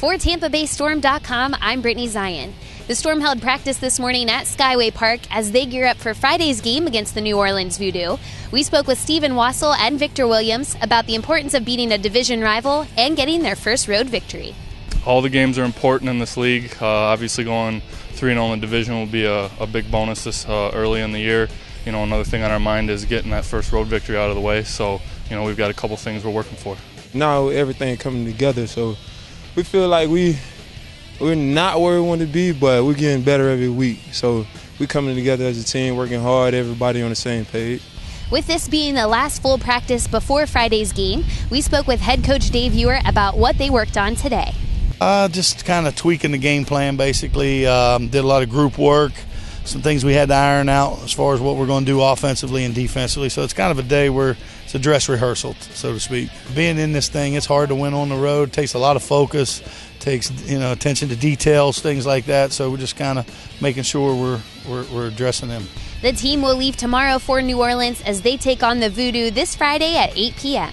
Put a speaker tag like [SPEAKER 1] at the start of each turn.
[SPEAKER 1] For TampaBayStorm.com, I'm Brittany Zion. The Storm held practice this morning at Skyway Park as they gear up for Friday's game against the New Orleans Voodoo. We spoke with Stephen Wasil and Victor Williams about the importance of beating a division rival and getting their first road victory.
[SPEAKER 2] All the games are important in this league. Uh, obviously, going 3 0 in the division will be a, a big bonus this uh, early in the year. You know, another thing on our mind is getting that first road victory out of the way. So, you know, we've got a couple things we're working for.
[SPEAKER 3] Now everything coming together, so we feel like we we're not where we want to be, but we're getting better every week. So we're coming together as a team, working hard, everybody on the same page.
[SPEAKER 1] With this being the last full practice before Friday's game, we spoke with head coach Dave Ewart about what they worked on today.
[SPEAKER 4] Uh, just kind of tweaking the game plan, basically. Um, did a lot of group work, some things we had to iron out as far as what we're going to do offensively and defensively. So it's kind of a day where it's a dress rehearsal, so to speak. Being in this thing, it's hard to win on the road. It takes a lot of focus, takes you know attention to details, things like that. So we're just kind of making sure we're, we're we're addressing them.
[SPEAKER 1] The team will leave tomorrow for New Orleans as they take on the Voodoo this Friday at 8 p.m.